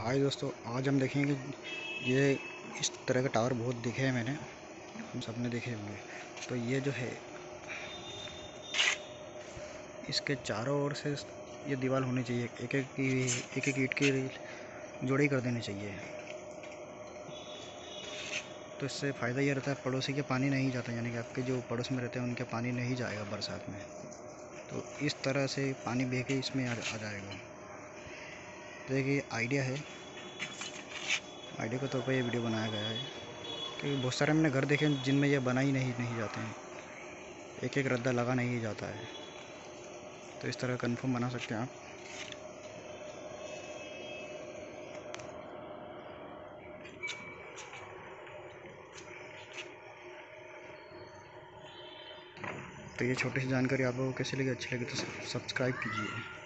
हाय दोस्तों आज हम देखेंगे ये इस तरह का टावर बहुत दिखे हैं मैंने। हम सबने देखे होंगे। तो ये जो है इसके चारों ओर से ये दीवार होनी चाहिए। एक एक की एक एक ईट की जोड़ी कर देनी चाहिए। तो इससे फ़ायदा ये रहता है पड़ोसी के पानी नहीं जाता यानी कि आपके जो पड़ोस में रहते हैं उनके पानी नहीं जाएगा बरसात में। तो इस तरह से पानी बह के इसमें आ, आ जाएगा देखिए आइडिया है। आइडिया के तौर पर ये वीडियो बनाया गया है। क्योंकि बहुत सारे मैंने घर देखे जिनमें ये बना ही नहीं नहीं जाते हैं। एक एक रद्दा लगा नहीं जाता है। तो इस तरह कन्फर्म बना सकते हैं आप। तो ये छोटी सी जानकारी आप लोगों को कैसी लगी, अच्छी लगी तो सब्सक्राइब कीजिए।